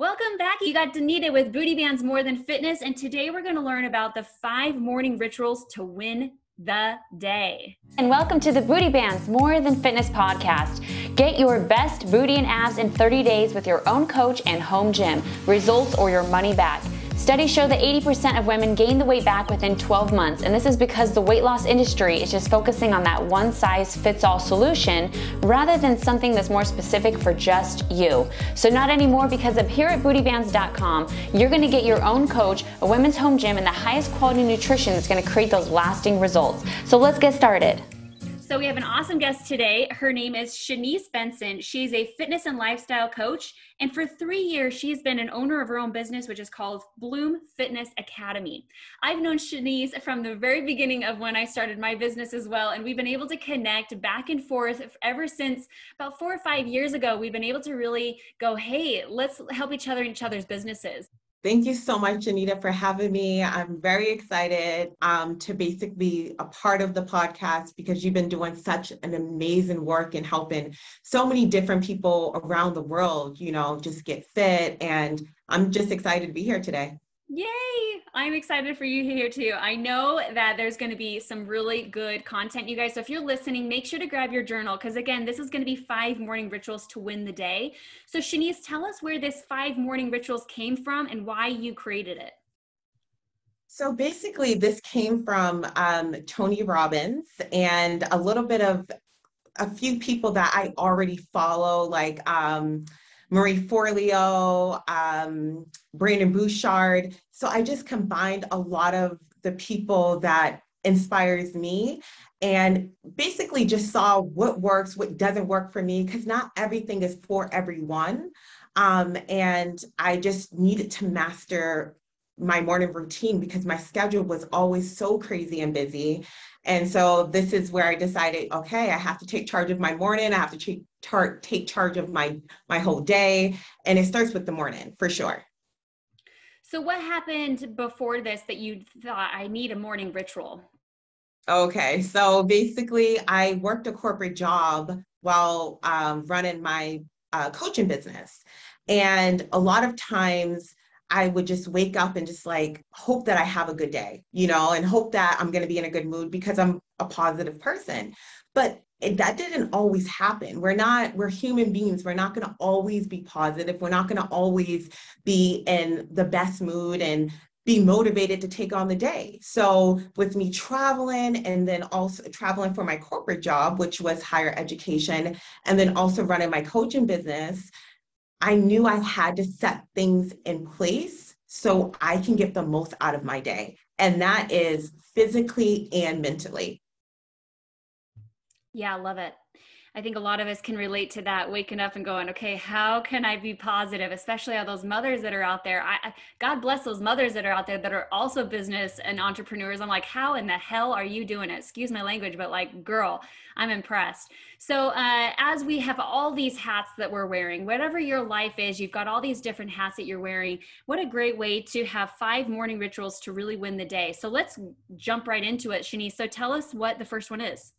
Welcome back. You got Danita with Booty Bands More Than Fitness, and today we're going to learn about the five morning rituals to win the day. And welcome to the Booty Bands More Than Fitness podcast. Get your best booty and abs in 30 days with your own coach and home gym. Results or your money back. Studies show that 80% of women gain the weight back within 12 months, and this is because the weight loss industry is just focusing on that one size fits all solution rather than something that's more specific for just you. So, not anymore because up here at bootybands.com, you're gonna get your own coach, a women's home gym, and the highest quality nutrition that's gonna create those lasting results. So, let's get started. So we have an awesome guest today. Her name is Shanice Benson. She's a fitness and lifestyle coach. And for three years, she's been an owner of her own business, which is called Bloom Fitness Academy. I've known Shanice from the very beginning of when I started my business as well. And we've been able to connect back and forth ever since about four or five years ago. We've been able to really go, hey, let's help each other in each other's businesses. Thank you so much, Danita, for having me. I'm very excited um, to basically be a part of the podcast because you've been doing such an amazing work in helping so many different people around the world, you know, just get fit. And I'm just excited to be here today. Yay! I'm excited for you here too. I know that there's going to be some really good content, you guys. So if you're listening, make sure to grab your journal because, again, this is going to be five morning rituals to win the day. So, Shanice, tell us where this five morning rituals came from and why you created it. So basically, this came from um, Tony Robbins and a little bit of a few people that I already follow, like um, Marie Forleo, um, Brendon Burchard. So I just combined a lot of the people that inspires me and basically just saw what works, what doesn't work for me, because not everything is for everyone. Um, and I just needed to master my morning routine because my schedule was always so crazy and busy. And so this is where I decided, okay, I have to take charge of my morning. I have to take, tar- take charge of my my whole day, and it starts with the morning for sure. So what happened before this that you thought I need a morning ritual? Okay, so basically, I worked a corporate job while um, running my uh, coaching business, and a lot of times I would just wake up and just like hope that I have a good day, you know, and hope that I'm going to be in a good mood because I'm a positive person. But it, that didn't always happen. We're not, we're human beings. We're not going to always be positive. We're not going to always be in the best mood and be motivated to take on the day. So, with me traveling and then also traveling for my corporate job, which was higher education, and then also running my coaching business, I knew I had to set things in place so I can get the most out of my day. And that is physically and mentally. Yeah, I love it. I think a lot of us can relate to that, waking up and going, okay, how can I be positive? Especially all those mothers that are out there. I, I, God bless those mothers that are out there that are also business and entrepreneurs. I'm like, how in the hell are you doing it? Excuse my language, but like, girl, I'm impressed. So, uh, as we have all these hats that we're wearing, whatever your life is, you've got all these different hats that you're wearing. What a great way to have five morning rituals to really win the day. So, let's jump right into it, Shanice. So, tell us what the first one is.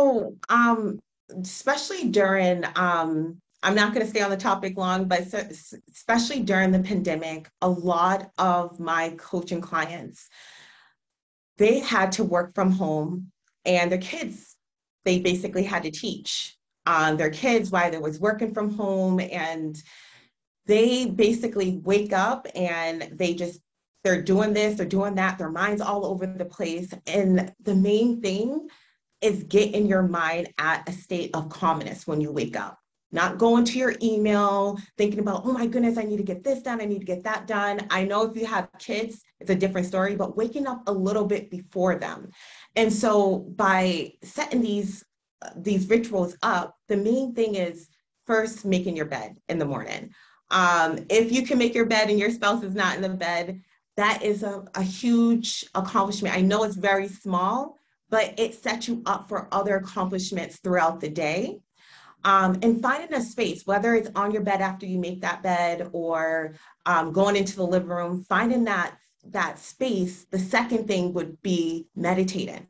Oh, um, especially during, um, I'm not going to stay on the topic long, but especially during the pandemic, a lot of my coaching clients, they had to work from home and their kids, they basically had to teach um, their kids while they was working from home and they basically wake up and they just they're doing this they're doing that their minds all over the place. And the main thing is get in your mind at a state of calmness when you wake up. Not going to your email, thinking about, oh my goodness, I need to get this done, I need to get that done. I know if you have kids, it's a different story, but waking up a little bit before them. And so by setting these these rituals up, the main thing is first making your bed in the morning. Um, if you can make your bed and your spouse is not in the bed, that is a, a huge accomplishment. I know it's very small, but it sets you up for other accomplishments throughout the day. Um, and finding a space, whether it's on your bed after you make that bed or um, going into the living room, finding that that space. The second thing would be meditating.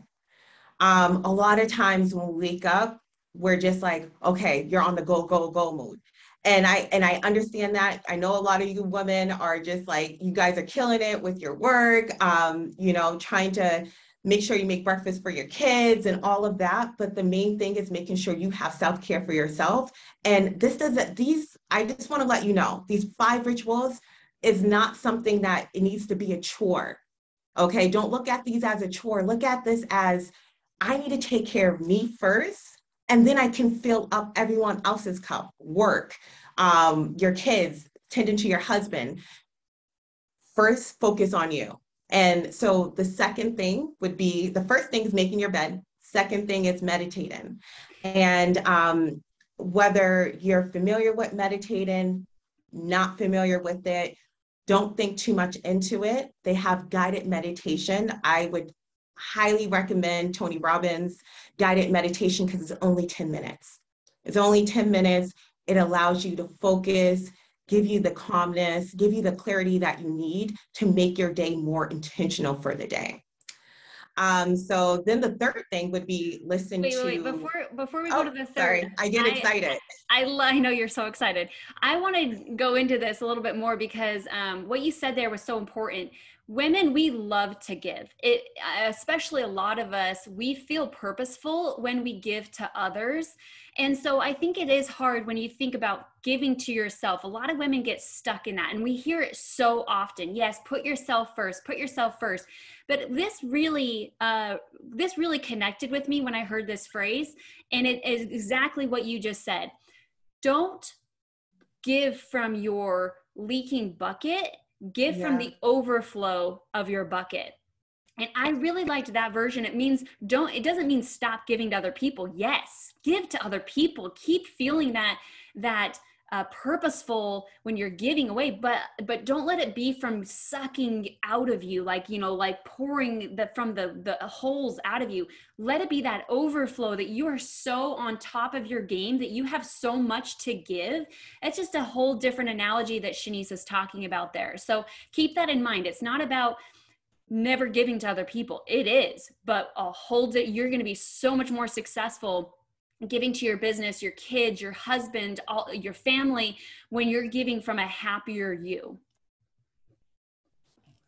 Um, a lot of times when we wake up, we're just like, okay, you're on the go, go, go mood. and I and I understand that. I know a lot of you women are just like you guys are killing it with your work, um, you know, trying to make sure you make breakfast for your kids and all of that. But the main thing is making sure you have self-care for yourself. And this doesn't these, I just want to let you know, these five rituals is not something that it needs to be a chore. Okay. Don't look at these as a chore. Look at this as I need to take care of me first and then I can fill up everyone else's cup, work, um, your kids, tending to your husband. First, focus on you. And so the second thing would be the first thing is making your bed. Second thing is meditating. And um, whether you're familiar with meditating, not familiar with it, don't think too much into it. They have guided meditation. I would highly recommend Tony Robbins guided meditation because it's only 10 minutes. It's only 10 minutes. It allows you to focus, give you the calmness, give you the clarity that you need to make your day more intentional for the day. Um, so then the third thing would be listen wait, to. Wait, wait, before before we go oh, to the third, sorry, I get excited. I, I, I know you're so excited. I want to go into this a little bit more because um, what you said there was so important women we love to give it especially a lot of us we feel purposeful when we give to others and so i think it is hard when you think about giving to yourself. A lot of women get stuck in that and we hear it so often. Yes put yourself first put yourself first. But this really uh, this really connected with me when i heard this phrase and it is exactly what you just said. Don't give from your leaking bucket give yeah. from the overflow of your bucket and i really liked that version. It means don't it doesn't mean stop giving to other people. Yes give to other people. Keep feeling that that uh, purposeful when you're giving away but but don't let it be from sucking out of you like you know like pouring the from the the holes out of you. Let it be that overflow that you are so on top of your game that you have so much to give. It's just a whole different analogy that shanice is talking about there. So keep that in mind. It's not about never giving to other people it is but a hold it you're going to be so much more successful giving to your business, your kids, your husband, all your family when you're giving from a happier you.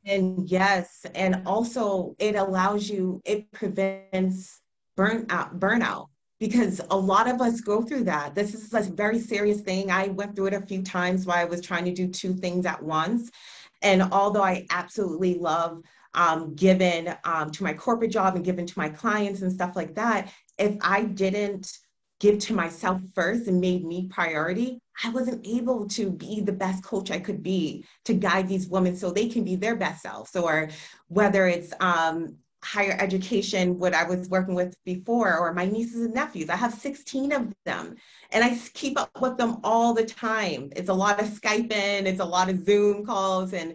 And yes, and also it allows you, it prevents burnout, uh, burnout because a lot of us go through that. This is a very serious thing. I went through it a few times while I was trying to do two things at once. And although I absolutely love um, given um, to my corporate job and given to my clients and stuff like that, if I didn't give to myself first and made me priority, I wasn't able to be the best coach I could be to guide these women so they can be their best selves. Or whether it's um, higher education, what I was working with before, or my nieces and nephews. I have 16 of them and I keep up with them all the time. It's a lot of Skyping, it's a lot of Zoom calls. And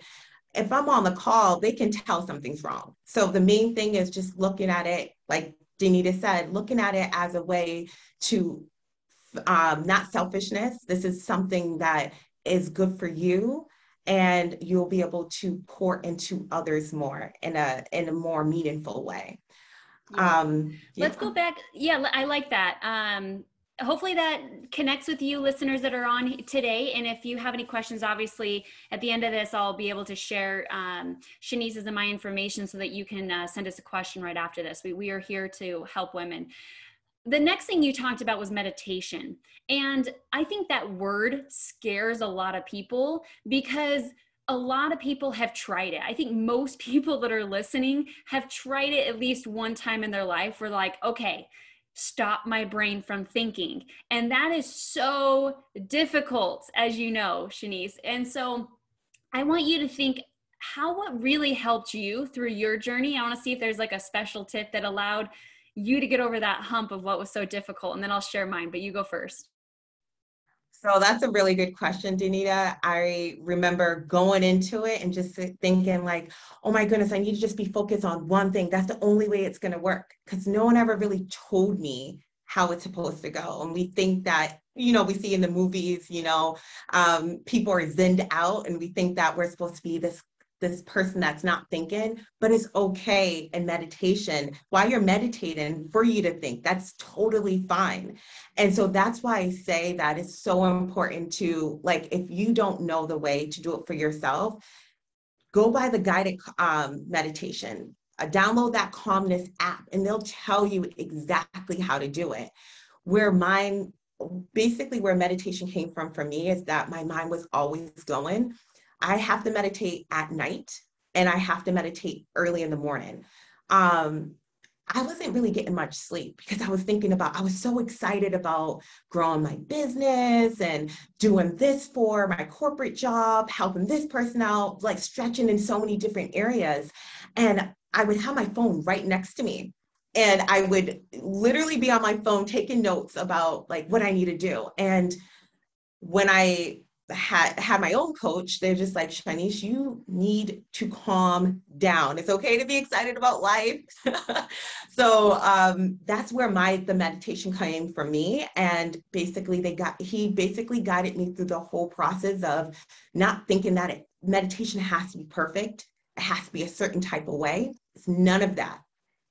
if I'm on the call, they can tell something's wrong. So the main thing is just looking at it like Danita said, looking at it as a way to um, not selfishness. This is something that is good for you and you'll be able to pour into others more in a in a more meaningful way. Yeah. Um, Let's go back. Yeah, I like that. Um, hopefully that connects with you listeners that are on today and if you have any questions obviously at the end of this i'll be able to share um, shanice's and my information so that you can uh, send us a question right after this we, we are here to help women the next thing you talked about was meditation and i think that word scares a lot of people because a lot of people have tried it. I think most people that are listening have tried it at least one time in their life. We're like, okay, stop my brain from thinking. And that is so difficult, as you know, Shanice. And so I want you to think how what really helped you through your journey. I want to see if there's like a special tip that allowed you to get over that hump of what was so difficult. And then I'll share mine, but you go first. So that's a really good question, Danita. I remember going into it and just thinking like, oh my goodness, I need to just be focused on one thing. That's the only way it's going to work because no one ever really told me how it's supposed to go. And we think that, you know, we see in the movies, you know, um, people are zenned out and we think that we're supposed to be this this person that's not thinking, but it's okay in meditation while you're meditating for you to think. That's totally fine. And so that's why I say that it's so important to, like, if you don't know the way to do it for yourself, go by the guided um, meditation. Uh, download that calmness app and they'll tell you exactly how to do it. Where mine, basically, where meditation came from for me is that my mind was always going I have to meditate at night and I have to meditate early in the morning. Um, I wasn't really getting much sleep because I was thinking about, I was so excited about growing my business and doing this for my corporate job, helping this person out, like stretching in so many different areas. And I would have my phone right next to me. And I would literally be on my phone taking notes about like what I need to do. And when I had had my own coach, they're just like, Shanice, you need to calm down. It's okay to be excited about life. so um, that's where my the meditation came from me. And basically they got he basically guided me through the whole process of not thinking that it, meditation has to be perfect. It has to be a certain type of way. It's none of that.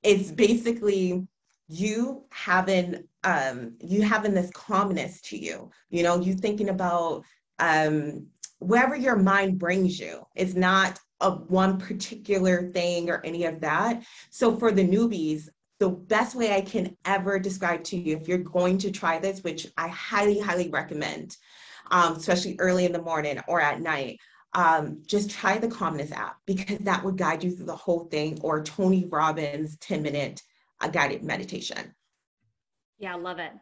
It's basically you having um you having this calmness to you you know you thinking about um, wherever your mind brings you. It's not a one particular thing or any of that. So for the newbies, the best way I can ever describe to you, if you're going to try this, which I highly, highly recommend, um, especially early in the morning or at night, um, just try the Calmness app because that would guide you through the whole thing, or Tony Robbins 10 minute uh, guided meditation. Yeah, I love it.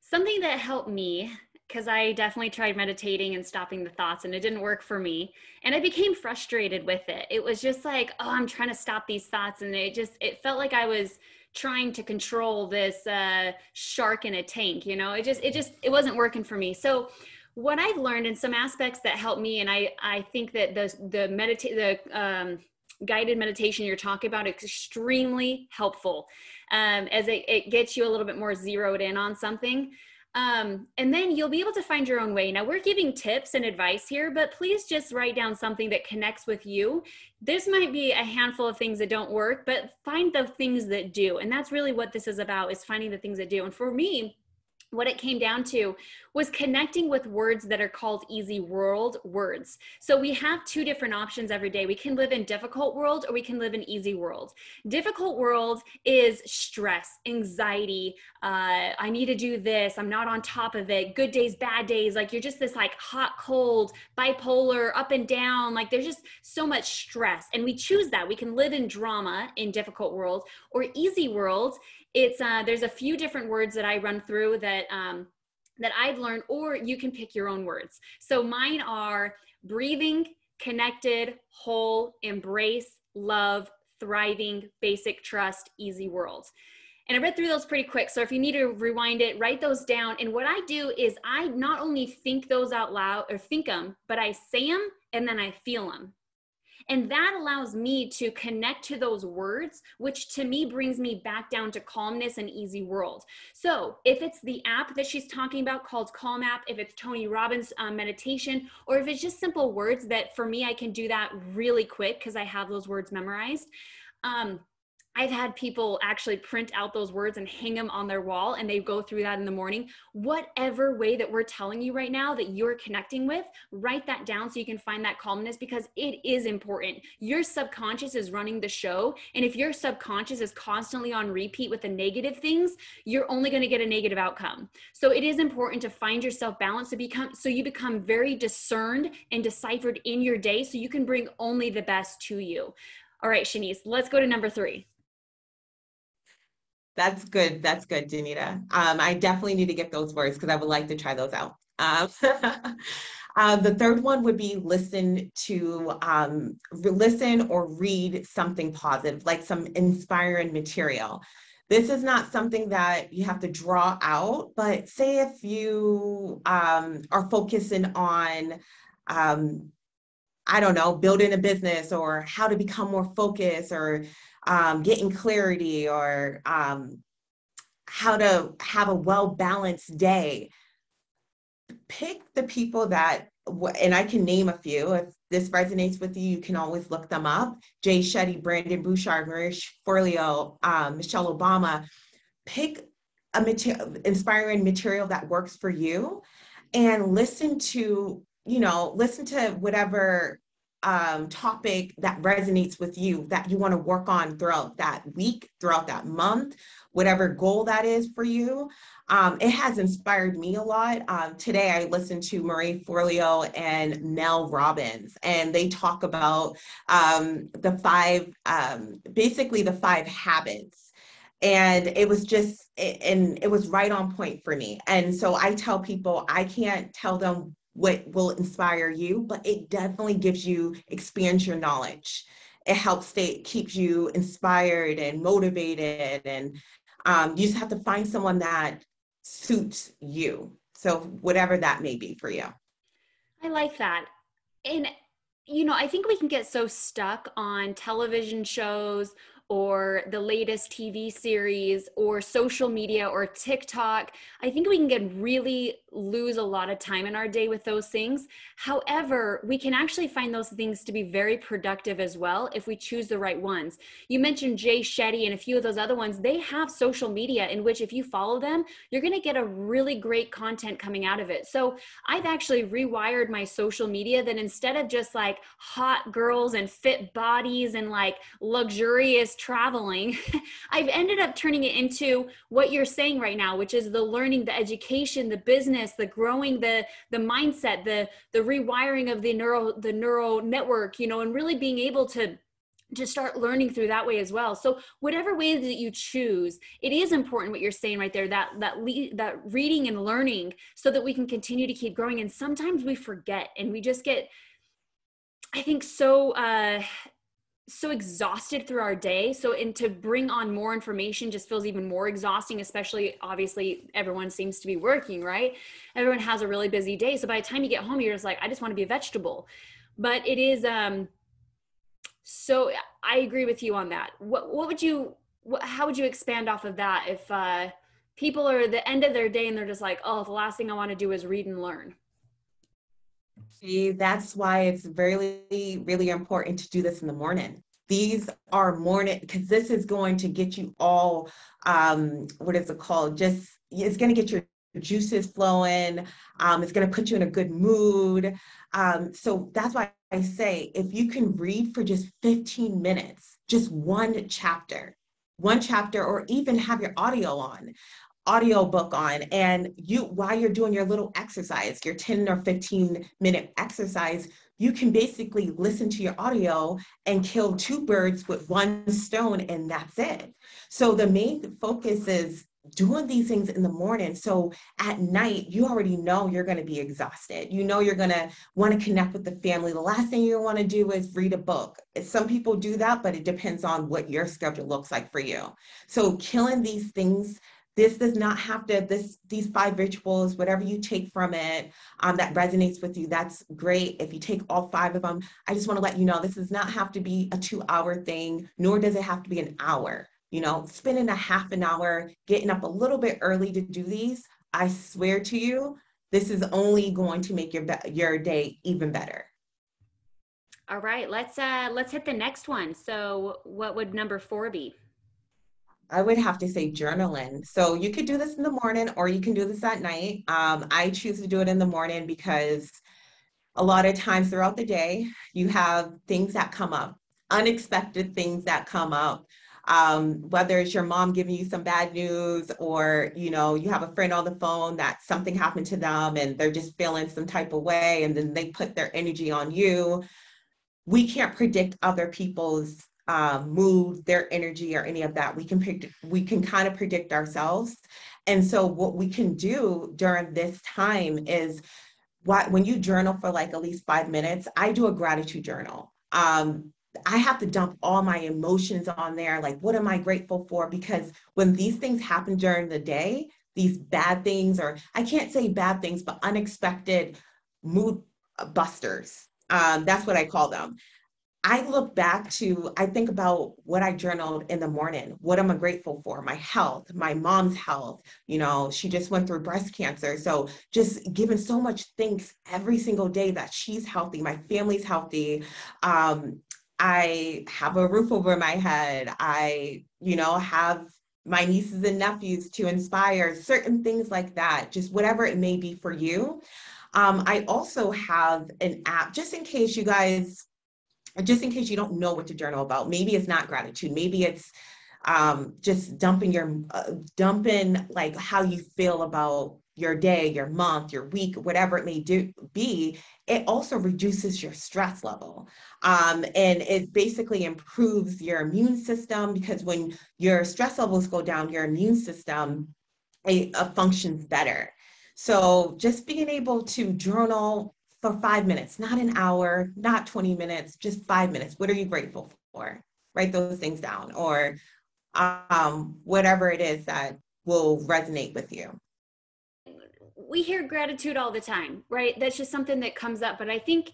Something that helped me because I definitely tried meditating and stopping the thoughts and it didn't work for me. And I became frustrated with it. It was just like, oh, I'm trying to stop these thoughts. And it just, it felt like I was trying to control this uh, shark in a tank, you know, it just, it just, it wasn't working for me. So what I've learned in some aspects that help me, and I, I think that the, the meditate, the, um, guided meditation you're talking about extremely helpful um, as it, it gets you a little bit more zeroed in on something um, and then you'll be able to find your own way. Now, we're giving tips and advice here, but please just write down something that connects with you. This might be a handful of things that don't work, but find the things that do. And that's really what this is about is finding the things that do. And for me, what it came down to was connecting with words that are called easy world words. So we have two different options every day. We can live in difficult world or we can live in easy world. Difficult world is stress, anxiety. Uh, I need to do this. I'm not on top of it. Good days, bad days. Like you're just this like hot, cold, bipolar, up and down. Like there's just so much stress. And we choose that. We can live in drama in difficult world or easy world it's uh, there's a few different words that I run through that um, that I've learned, or you can pick your own words. So mine are breathing, connected, whole, embrace, love, thriving, basic trust, easy world. And I read through those pretty quick. So if you need to rewind it, write those down. And what I do is I not only think those out loud or think them, but I say them and then I feel them. And that allows me to connect to those words, which to me brings me back down to calmness and easy world. So if it's the app that she's talking about called Calm App, if it's Tony Robbins um, meditation, or if it's just simple words that for me, I can do that really quick because I have those words memorized. Um, I've had people actually print out those words and hang them on their wall and they go through that in the morning. Whatever way that we're telling you right now that you're connecting with, write that down so you can find that calmness because it is important. Your subconscious is running the show. And if your subconscious is constantly on repeat with the negative things, you're only going to get a negative outcome. So it is important to find yourself balance to become so you become very discerned and deciphered in your day so you can bring only the best to you. All right, Shanice, let's go to number three. That's good. That's good, Danita. Um, I definitely need to get those words because I would like to try those out. Um, uh, the third one would be listen to um, listen or read something positive, like some inspiring material. This is not something that you have to draw out, but say if you um, are focusing on um, I don't know, building a business or how to become more focused or um, getting clarity or um, how to have a well balanced day. pick the people that and I can name a few. If this resonates with you, you can always look them up. Jay Shetty, Brendon Burchard, Marie Forleo, um, Michelle Obama. Pick a material, inspiring material that works for you and listen to, you know, listen to whatever um, topic that resonates with you that you want to work on throughout that week, throughout that month, whatever goal that is for you. Um, it has inspired me a lot. Um, today, I listened to Marie Forleo and Mel Robbins, and they talk about um, the five, um, basically the five habits. And it was just, and it was right on point for me. And so I tell people, I can't tell them what will inspire you, but it definitely gives you, expands your knowledge. It helps stay, keeps you inspired and motivated. And um, you just have to find someone that suits you. So, whatever that may be for you. I like that. And, you know, I think we can get so stuck on television shows or the latest TV series or social media or TikTok. I think we can get really lose a lot of time in our day with those things. However, we can actually find those things to be very productive as well if we choose the right ones. You mentioned Jay Shetty and a few of those other ones. They have social media in which if you follow them, you're going to get a really great content coming out of it. So I've actually rewired my social media that instead of just like hot girls and fit bodies and like luxurious traveling, I've ended up turning it into what you're saying right now, which is the learning, the education, the business, the growing the the mindset, the the rewiring of the neural the neural network, you know, and really being able to to start learning through that way as well. So whatever way that you choose it is important what you're saying right there that that le- that reading and learning so that we can continue to keep growing. And sometimes we forget and we just get i think so uh so exhausted through our day. So and to bring on more information just feels even more exhausting especially obviously everyone seems to be working right? Everyone has a really busy day. So by the time you get home you're just like i just want to be a vegetable. But it is um so i agree with you on that. What what would you what, how would you expand off of that if uh people are at the end of their day and they're just like oh the last thing i want to do is read and learn See, that's why it's really, really important to do this in the morning. These are morning, because this is going to get you all, um, what is it called? Just, it's going to get your juices flowing. Um, it's going to put you in a good mood. Um, so that's why I say if you can read for just 15 minutes, just one chapter, one chapter, or even have your audio on audio book on and you while you're doing your little exercise your 10 or 15 minute exercise you can basically listen to your audio and kill two birds with one stone and that's it. So the main focus is doing these things in the morning. So at night you already know you're going to be exhausted. You know you're going to want to connect with the family. The last thing you want to do is read a book. Some people do that but it depends on what your schedule looks like for you. So killing these things this does not have to this these five rituals whatever you take from it um, that resonates with you that's great. If you take all five of them i just want to let you know this does not have to be a two hour thing nor does it have to be an hour. You know spending a half an hour getting up a little bit early to do these i swear to you this is only going to make your your day even better. All right let's uh let's hit the next one. So what would number four be I would have to say journaling. So you could do this in the morning or you can do this at night. Um, I choose to do it in the morning because a lot of times throughout the day, you have things that come up, unexpected things that come up. Um, whether it's your mom giving you some bad news or you know you have a friend on the phone that something happened to them and they're just feeling some type of way and then they put their energy on you we can't predict other people's um, mood, their energy, or any of that. We can predict, we can kind of predict ourselves. And so what we can do during this time is what when you journal for like at least five minutes, I do a gratitude journal. Um, I have to dump all my emotions on there. Like, what am I grateful for? Because when these things happen during the day, these bad things, or I can't say bad things, but unexpected mood busters. Um, that's what I call them I look back to, I think about what I journaled in the morning. What I'm I grateful for? My health, my mom's health. You know, she just went through breast cancer. So just giving so much thanks every single day that she's healthy, my family's healthy. Um, I have a roof over my head. I, you know, have my nieces and nephews to inspire, certain things like that, just whatever it may be for you. Um, I also have an app just in case you guys just in case you don't know what to journal about. Maybe it's not gratitude. Maybe it's um, just dumping your uh, dumping like how you feel about your day, your month, your week, whatever it may do be. It also reduces your stress level, um, and it basically improves your immune system because when your stress levels go down, your immune system it, uh, functions better. So just being able to journal for five minutes, not an hour, not 20 minutes, just five minutes. What are you grateful for? Write those things down or um, whatever it is that will resonate with you. We hear gratitude all the time, right? That's just something that comes up. But I think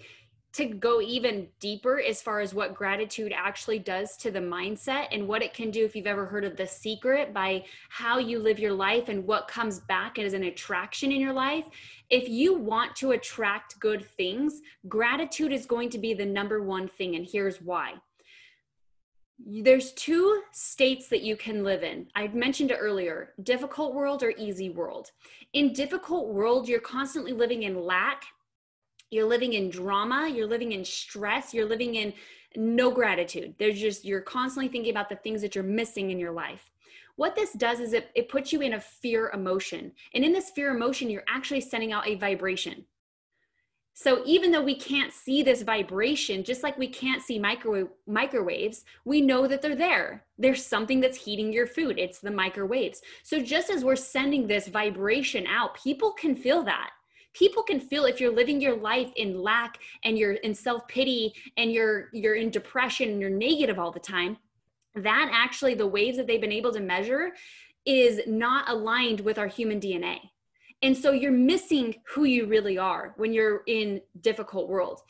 to go even deeper as far as what gratitude actually does to the mindset and what it can do if you've ever heard of the secret by how you live your life and what comes back as an attraction in your life. If you want to attract good things gratitude is going to be the number one thing and here's why. There's two states that you can live in. I mentioned it earlier difficult world or easy world. In difficult world you're constantly living in lack you're living in drama you're living in stress you're living in no gratitude there's just you're constantly thinking about the things that you're missing in your life what this does is it, it puts you in a fear emotion and in this fear emotion you're actually sending out a vibration so even though we can't see this vibration, just like we can't see microwave microwaves, we know that they're there. There's something that's heating your food. It's the microwaves. So just as we're sending this vibration out, people can feel that people can feel if you're living your life in lack and you're in self-pity and you're you're in depression and you're negative all the time that actually the waves that they've been able to measure is not aligned with our human dna and so you're missing who you really are when you're in difficult world.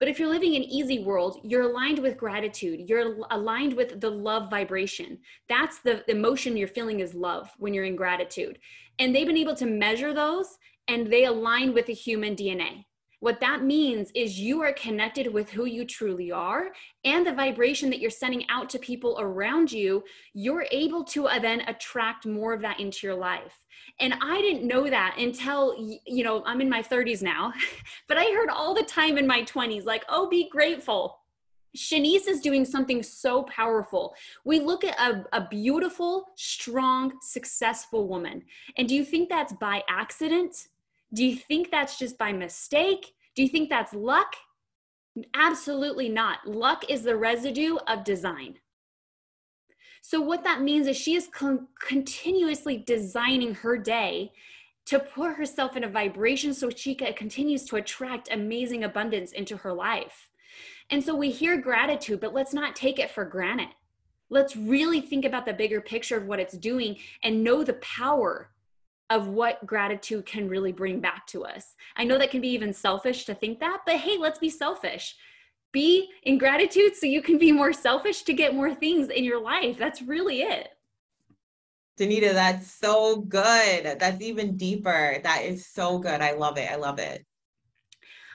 But if you're living in easy world you're aligned with gratitude. You're aligned with the love vibration. That's the emotion you're feeling is love when you're in gratitude. And they've been able to measure those and they align with the human DNA. What that means is you are connected with who you truly are and the vibration that you're sending out to people around you. You're able to uh, then attract more of that into your life. And I didn't know that until, you know, I'm in my 30s now, but I heard all the time in my 20s, like, oh, be grateful. Shanice is doing something so powerful. We look at a, a, beautiful, strong, successful woman. And do you think that's by accident? Do you think that's just by mistake? Do you think that's luck? Absolutely not. Luck is the residue of design. So, what that means is she is con- continuously designing her day to put herself in a vibration so she continues to attract amazing abundance into her life. And so we hear gratitude, but let's not take it for granted. Let's really think about the bigger picture of what it's doing and know the power of what gratitude can really bring back to us. I know that can be even selfish to think that, but hey, let's be selfish. Be in gratitude so you can be more selfish to get more things in your life. That's really it. Danita, that's so good. That's even deeper. That is so good. I love it. I love it.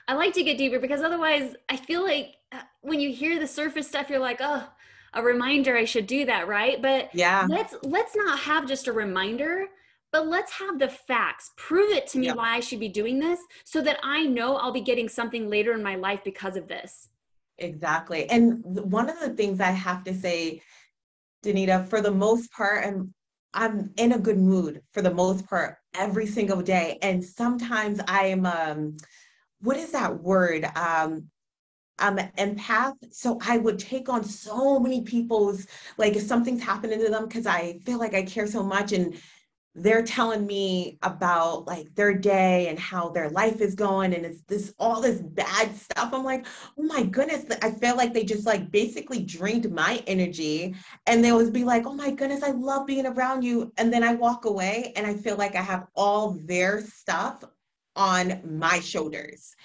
I like to get deeper because otherwise, I feel like uh, when you hear the surface stuff, you're like, oh, a reminder I should do that, right? But yeah, let's let's not have just a reminder but let's have the facts. Prove it to me yep. why I should be doing this so that I know I'll be getting something later in my life because of this. Exactly. And one of the things I have to say, Danita, for the most part, I'm I'm in a good mood for the most part every single day. And sometimes I am um what is that word? Um I'm an empath. So I would take on so many people's like if something's happening to them because I feel like I care so much and they're telling me about like their day and how their life is going and it's this all this bad stuff i'm like oh my goodness i feel like they just like basically drained my energy and they always be like oh my goodness i love being around you and then i walk away and i feel like i have all their stuff on my shoulders.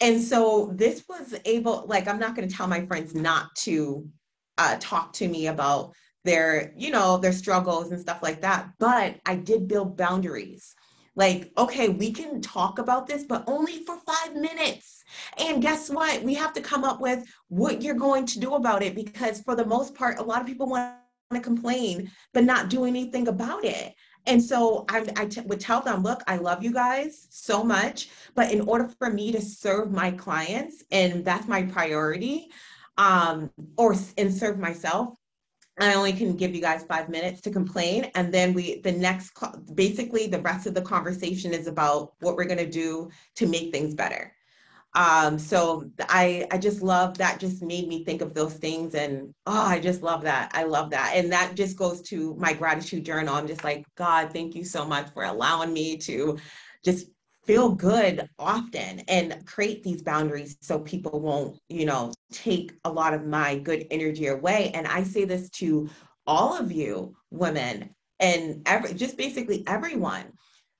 And so this was able, like, I'm not going to tell my friends not to uh, talk to me about their, you know, their struggles and stuff like that. But I did build boundaries. Like, okay, we can talk about this, but only for five minutes. And guess what? We have to come up with what you're going to do about it because, for the most part, a lot of people want to complain, but not do anything about it. And so I, I t- would tell them, look, I love you guys so much, but in order for me to serve my clients, and that's my priority, um, or and serve myself, I only can give you guys five minutes to complain. And then we, the next, basically the rest of the conversation is about what we're going to do to make things better. Um, so I, I just love that just made me think of those things. And oh, I just love that. I love that. And that just goes to my gratitude journal. I'm just like, God, thank you so much for allowing me to just feel good often and create these boundaries so people won't, you know, take a lot of my good energy away. And I say this to all of you women and every just basically everyone.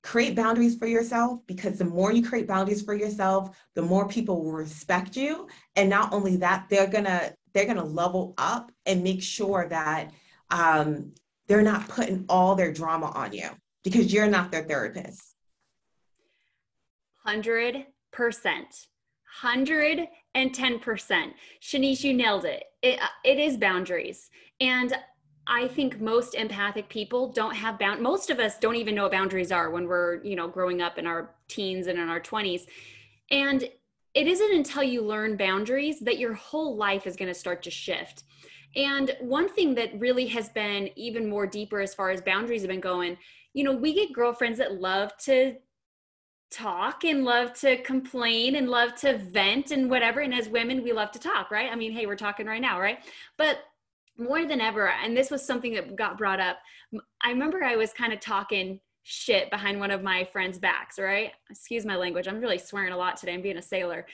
Create boundaries for yourself because the more you create boundaries for yourself, the more people will respect you. And not only that, they're gonna they're gonna level up and make sure that um, they're not putting all their drama on you because you're not their therapist. 100%. 110%. Shanice, you nailed it. It, uh, it is boundaries. And I think most empathic people don't have bound. Most of us don't even know what boundaries are when we're, you know, growing up in our teens and in our 20s. And it isn't until you learn boundaries that your whole life is going to start to shift. And one thing that really has been even more deeper as far as boundaries have been going, you know, we get girlfriends that love to talk and love to complain and love to vent and whatever. And as women, we love to talk, right? I mean, hey, we're talking right now, right? But more than ever, and this was something that got brought up. I remember I was kind of talking shit behind one of my friends' backs, right? Excuse my language. I'm really swearing a lot today. I'm being a sailor.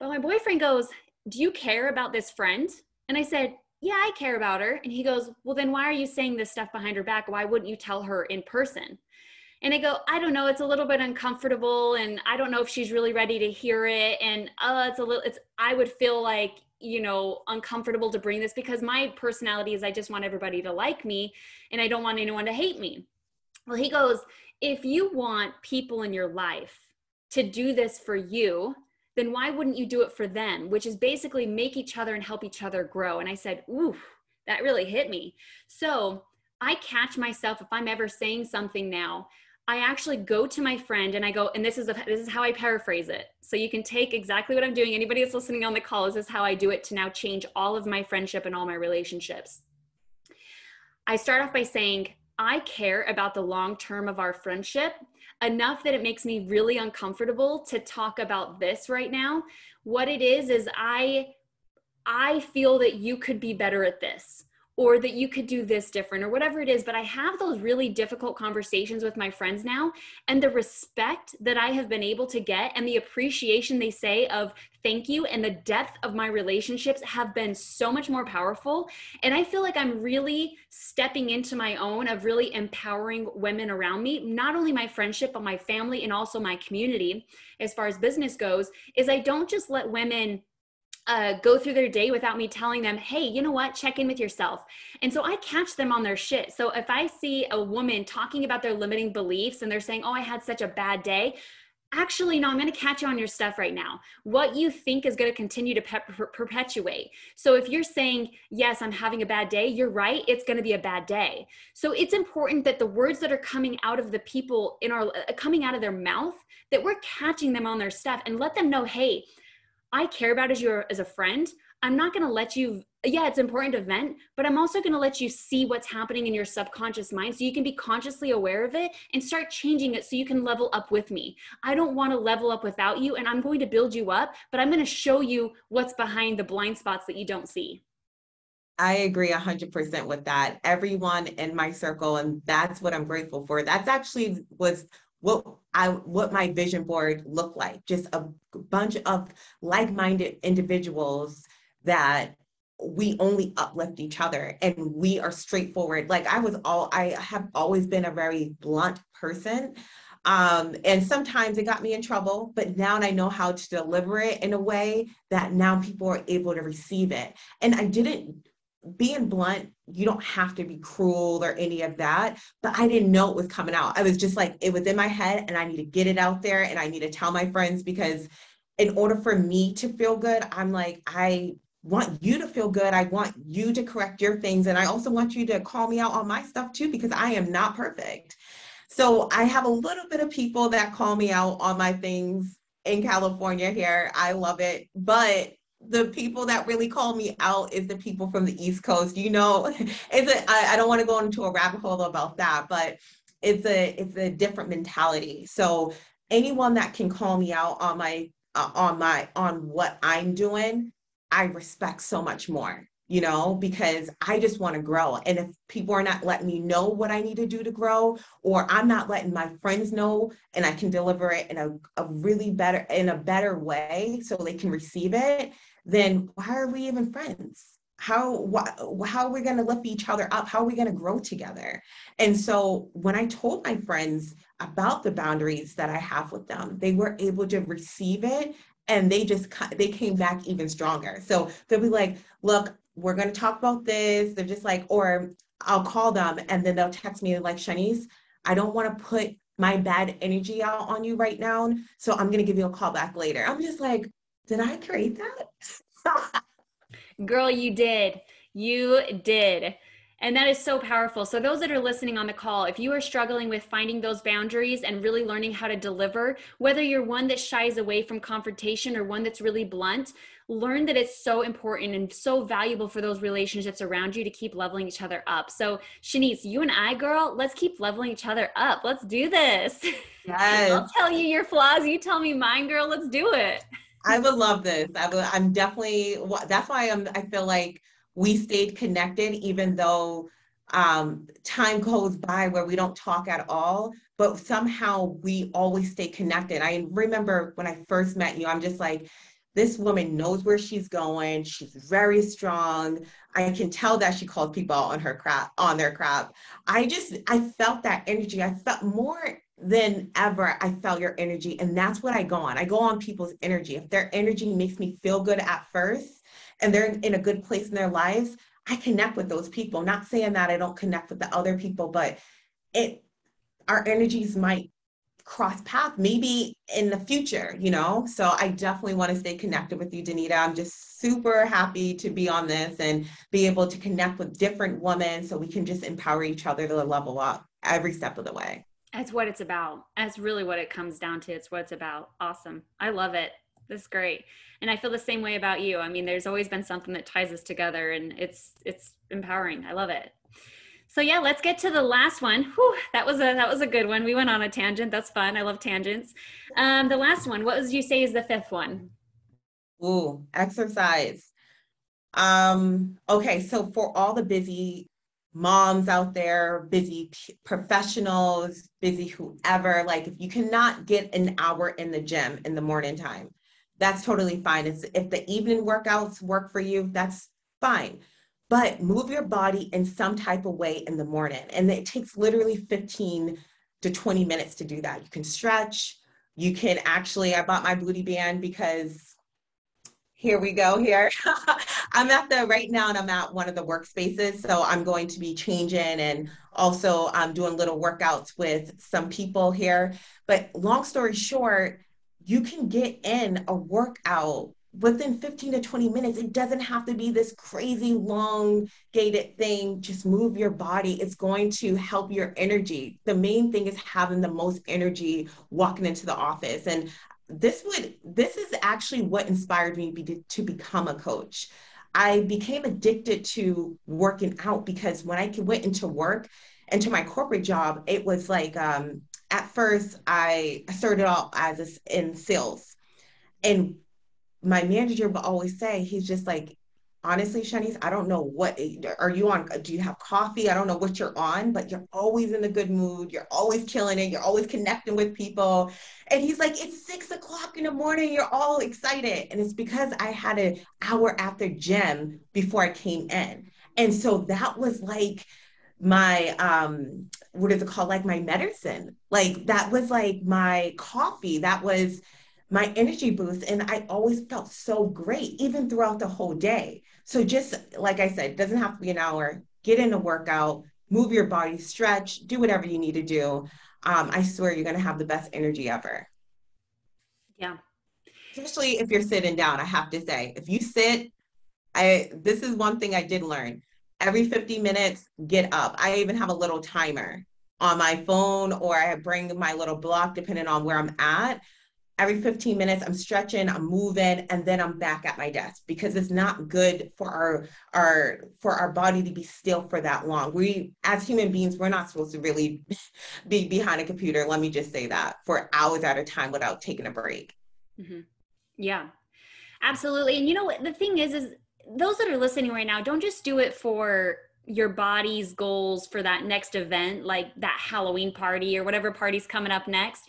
But my boyfriend goes, Do you care about this friend? And I said, Yeah, I care about her. And he goes, Well, then why are you saying this stuff behind her back? Why wouldn't you tell her in person? And I go, I don't know, it's a little bit uncomfortable and I don't know if she's really ready to hear it. And uh, it's a little, it's, I would feel like, you know, uncomfortable to bring this because my personality is I just want everybody to like me and I don't want anyone to hate me. Well, he goes, if you want people in your life to do this for you, then why wouldn't you do it for them? Which is basically make each other and help each other grow. And I said, ooh, that really hit me. So I catch myself if I'm ever saying something now I actually go to my friend and I go, and this is a, this is how I paraphrase it. So you can take exactly what I'm doing. Anybody that's listening on the call, this is how I do it to now change all of my friendship and all my relationships. I start off by saying, I care about the long term of our friendship enough that it makes me really uncomfortable to talk about this right now. What it is is I I feel that you could be better at this or that you could do this different or whatever it is but i have those really difficult conversations with my friends now and the respect that i have been able to get and the appreciation they say of thank you and the depth of my relationships have been so much more powerful. And i feel like i'm really stepping into my own of really empowering women around me not only my friendship but my family and also my community as far as business goes is i don't just let women uh, go through their day without me telling them, hey, you know what, check in with yourself. And so I catch them on their shit. So if I see a woman talking about their limiting beliefs and they're saying, oh, I had such a bad day, actually no i'm going to catch you on your stuff right now what you think is going to continue to pe- perpetuate so if you're saying yes i'm having a bad day you're right it's going to be a bad day so it's important that the words that are coming out of the people in our uh, coming out of their mouth that we're catching them on their stuff and let them know hey I care about as your as a friend, I'm not going to let you yeah, it's important to vent, but I'm also going to let you see what's happening in your subconscious mind so you can be consciously aware of it and start changing it so you can level up with me. I don't want to level up without you and I'm going to build you up, but I'm going to show you what's behind the blind spots that you don't see. I agree 100% with that. Everyone in my circle, and that's what I'm grateful for. That's actually was what I what my vision board looked like. Just a bunch of like-minded individuals that we only uplift each other and we are straightforward. Like I was all I have always been a very blunt person. Um, and sometimes it got me in trouble, but now I know how to deliver it in a way that now people are able to receive it. And I didn't being blunt, you don't have to be cruel or any of that. But I didn't know it was coming out. I was just like, it was in my head and I need to get it out there and I need to tell my friends because in order for me to feel good, I'm like, I want you to feel good. I want you to correct your things. And I also want you to call me out on my stuff too, because I am not perfect. So I have a little bit of people that call me out on my things in California here. I love it. But the people that really call me out is the people from the East Coast. You know, it's a, I, I don't want to go into a rabbit hole about that, but it's a it's a different mentality. So anyone that can call me out on my uh, on my on what I'm doing, I respect so much more. You know, because I just want to grow. And if people are not letting me know what I need to do to grow, or I'm not letting my friends know and I can deliver it in a, a really better in a better way so they can receive it, then why are we even friends? How, wh- how are we going to lift each other up? How are we going to grow together? And so when I told my friends about the boundaries that I have with them, they were able to receive it and they just they came back even stronger. So they'll be like, "Look, we're going to talk about this." They're just like, or I'll call them and then they'll text me like, "Shanice, I don't want to put my bad energy out on you right now, so I'm going to give you a call back later." I'm just like, did I create that? Girl, you did. You did. And that is so powerful. So, those that are listening on the call, if you are struggling with finding those boundaries and really learning how to deliver, whether you're one that shies away from confrontation or one that's really blunt, learn that it's so important and so valuable for those relationships around you to keep leveling each other up. So, Shanice, you and I, girl, let's keep leveling each other up. Let's do this. Yes. I'll tell you your flaws. You tell me mine, girl. Let's do it. I would love this. I would, I'm definitely, that's why I'm, I feel like we stayed connected, even though um, time goes by where we don't talk at all, but somehow we always stay connected. I remember when I first met you, I'm just like, this woman knows where she's going. She's very strong. I can tell that she calls people on her crap, on their crap. I just, I felt that energy. I felt more than ever I felt your energy. And that's what I go on. I go on people's energy. If their energy makes me feel good at first and they're in a good place in their lives, I connect with those people. Not saying that I don't connect with the other people, but it our energies might cross path maybe in the future, you know? So I definitely want to stay connected with you, Danita. I'm just super happy to be on this and be able to connect with different women so we can just empower each other to level up every step of the way. That's what it's about. That's really what it comes down to. It's what it's about. Awesome. I love it. That's great. And I feel the same way about you. I mean, there's always been something that ties us together and it's it's empowering. I love it. So yeah, let's get to the last one. Whew, that was a that was a good one. We went on a tangent. That's fun. I love tangents. Um, the last one. What would you say is the fifth one? Ooh, exercise. Um, okay, so for all the busy moms out there, busy professionals, busy whoever, like if you cannot get an hour in the gym in the morning time, that's totally fine. It's, if the evening workouts work for you, that's fine. But move your body in some type of way in the morning. And it takes literally 15 to 20 minutes to do that. You can stretch. You can actually, I bought my booty band because here we go here. I'm at the right now and I'm at one of the workspaces. So I'm going to be changing and also I'm um, doing little workouts with some people here. But long story short, you can get in a workout within 15 to 20 minutes. It doesn't have to be this crazy long gated thing. Just move your body. It's going to help your energy. The main thing is having the most energy walking into the office. And this would this is actually what inspired me be, to become a coach. I became addicted to working out because when i went into work into my corporate job it was like um, at first i started off as a, in sales. And my manager would always say he's just like honestly, Shanice, I don't know what are you on? Do you have coffee? I don't know what you're on, but you're always in a good mood. You're always killing it. You're always connecting with people. And he's like, it's six o'clock in the morning. You're all excited. And it's because I had an hour after gym before I came in. And so that was like my um what is it called like my medicine like that was like my coffee that was my energy boost and i always felt so great even throughout the whole day so just like i said it doesn't have to be an hour. Get in a workout move your body stretch do whatever you need to do. Um, i swear you're going to have the best energy ever. Yeah. Especially if you're sitting down i have to say if you sit i this is one thing i did learn. Every 50 minutes, get up. I even have a little timer on my phone or I bring my little block depending on where I'm at. Every 15 minutes, I'm stretching, I'm moving, and then I'm back at my desk because it's not good for our our for our body to be still for that long. We as human beings, we're not supposed to really be behind a computer. Let me just say that for hours at a time without taking a break. Mm-hmm. Yeah, absolutely. And you know what the thing is, is those that are listening right now, don't just do it for your body's goals for that next event, like that Halloween party or whatever party's coming up next.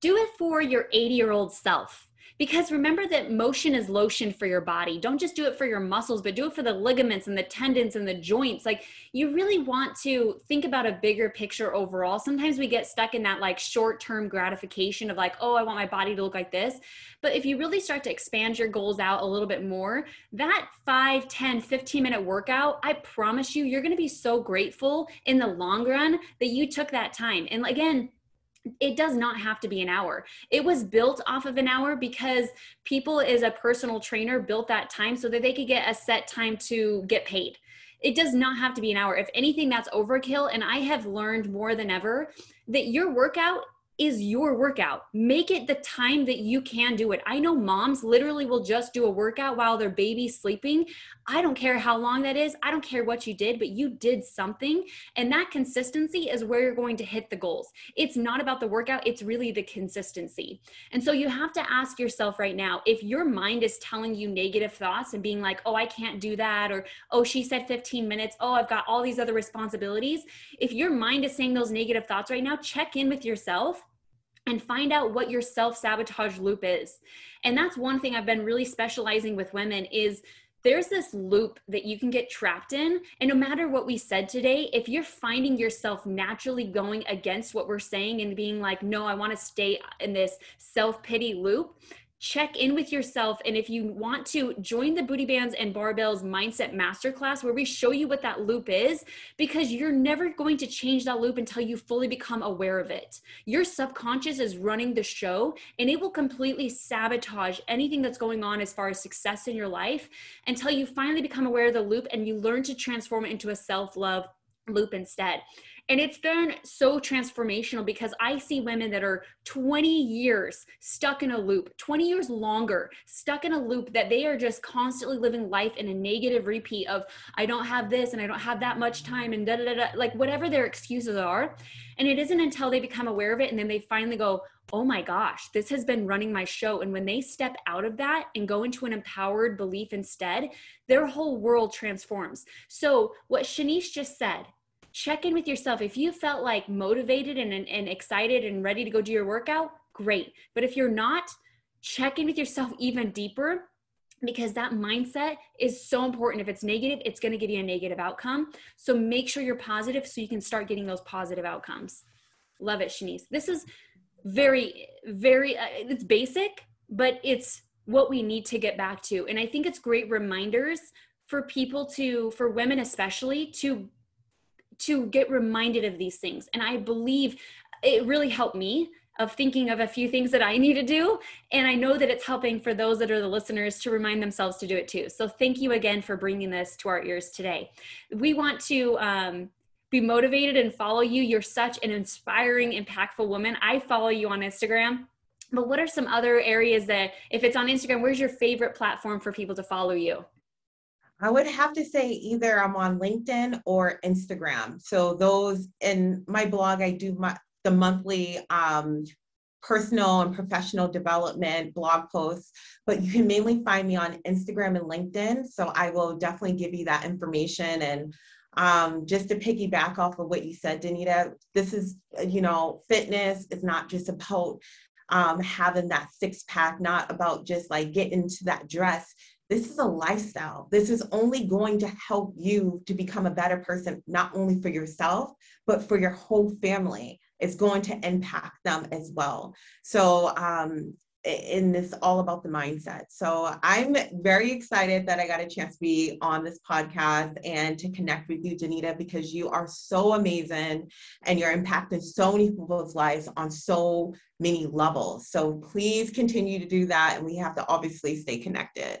Do it for your 80 year old self because remember that motion is lotion for your body. Don't just do it for your muscles, but do it for the ligaments and the tendons and the joints. Like you really want to think about a bigger picture overall. Sometimes we get stuck in that like short term gratification of like, oh, I want my body to look like this. But if you really start to expand your goals out a little bit more, that 5, 10, 15 minute workout, I promise you, you're going to be so grateful in the long run that you took that time. And again, it does not have to be an hour. It was built off of an hour because people as a personal trainer built that time so that they could get a set time to get paid. It does not have to be an hour. If anything, that's overkill. And I have learned more than ever that your workout is your workout. Make it the time that you can do it. I know moms literally will just do a workout while their baby's sleeping. I don't care how long that is. I don't care what you did, but you did something. And that consistency is where you're going to hit the goals. It's not about the workout, it's really the consistency. And so you have to ask yourself right now if your mind is telling you negative thoughts and being like, oh, I can't do that, or oh, she said 15 minutes, oh, I've got all these other responsibilities. If your mind is saying those negative thoughts right now, check in with yourself and find out what your self-sabotage loop is. And that's one thing i've been really specializing with women is there's this loop that you can get trapped in. And no matter what we said today if you're finding yourself naturally going against what we're saying and being like no i want to stay in this self-pity loop check in with yourself. And if you want to join the Booty Bands and Barbells Mindset Masterclass, where we show you what that loop is, because you're never going to change that loop until you fully become aware of it. Your subconscious is running the show and it will completely sabotage anything that's going on as far as success in your life until you finally become aware of the loop and you learn to transform it into a self love loop instead. And it's been so transformational because I see women that are 20 years stuck in a loop, 20 years longer, stuck in a loop that they are just constantly living life in a negative repeat of, I don't have this and I don't have that much time and da da da, like whatever their excuses are. And it isn't until they become aware of it and then they finally go, oh my gosh, this has been running my show. And when they step out of that and go into an empowered belief instead, their whole world transforms. So, what Shanice just said, check in with yourself. If you felt like motivated and, and excited and ready to go do your workout, great. But if you're not, check in with yourself even deeper because that mindset is so important. If it's negative, it's going to give you a negative outcome. So make sure you're positive so you can start getting those positive outcomes. Love it, Shanice. This is very, very, uh, it's basic, but it's what we need to get back to. And I think it's great reminders for people to, for women especially, to to get reminded of these things. And I believe it really helped me of thinking of a few things that I need to do. And I know that it's helping for those that are the listeners to remind themselves to do it too. So thank you again for bringing this to our ears today. We want to um, be motivated and follow you. You're such an inspiring, impactful woman. I follow you on Instagram. But what are some other areas that, if it's on Instagram, where's your favorite platform for people to follow you? I would have to say either I'm on LinkedIn or Instagram. So those in my blog, I do my the monthly um, personal and professional development blog posts, but you can mainly find me on Instagram and LinkedIn. So I will definitely give you that information. And um, just to piggyback off of what you said, Danita, this is, you know, fitness is not just about um, having that six pack, not about just like getting to that dress. This is a lifestyle. This is only going to help you to become a better person, not only for yourself, but for your whole family. It's going to impact them as well. So, um, in this all about the mindset. So I'm very excited that I got a chance to be on this podcast and to connect with you, Danita, because you are so amazing and you're impacting so many people's lives on so many levels. So please continue to do that. And we have to obviously stay connected.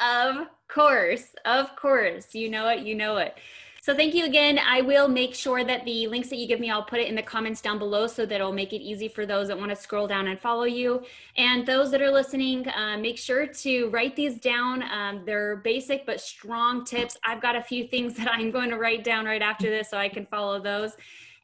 Of course, of course. You know it, you know it. So thank you again. I will make sure that the links that you give me, I'll put it in the comments down below so that it'll make it easy for those that want to scroll down and follow you. And those that are listening, uh, make sure to write these down. Um, they're basic but strong tips. I've got a few things that I'm going to write down right after this so I can follow those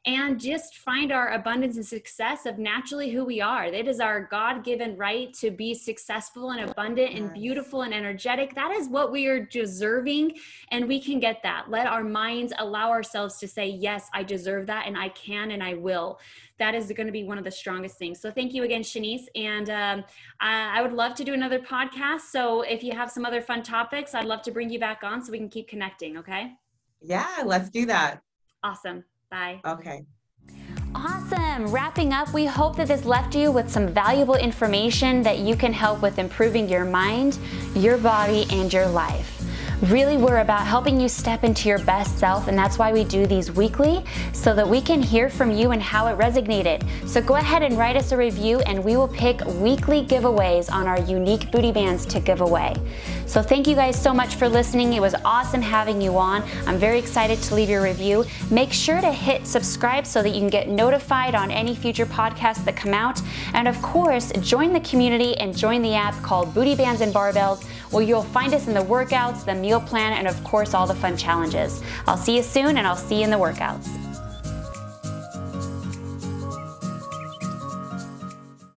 and just find our abundance and success of naturally who we are. It is our God given right to be successful and abundant and beautiful and energetic. That is what we are deserving, and we can get that. Let our minds allow ourselves to say, Yes, I deserve that, and I can and I will. That is going to be one of the strongest things. So, thank you again, Shanice. And um, I, I would love to do another podcast. So, if you have some other fun topics, I'd love to bring you back on so we can keep connecting. Okay. Yeah, let's do that. Awesome. Bye. Okay. Awesome. Wrapping up, we hope that this left you with some valuable information that you can help with improving your mind, your body, and your life. Really, we're about helping you step into your best self, and that's why we do these weekly so that we can hear from you and how it resonated. So go ahead and write us a review, and we will pick weekly giveaways on our unique booty bands to give away. So thank you guys so much for listening. It was awesome having you on. I'm very excited to leave your review. Make sure to hit subscribe so that you can get notified on any future podcasts that come out. And of course, join the community and join the app called Booty Bands and Barbells, where you'll find us in the workouts, the meal plan, and of course, all the fun challenges. I'll see you soon, and I'll see you in the workouts.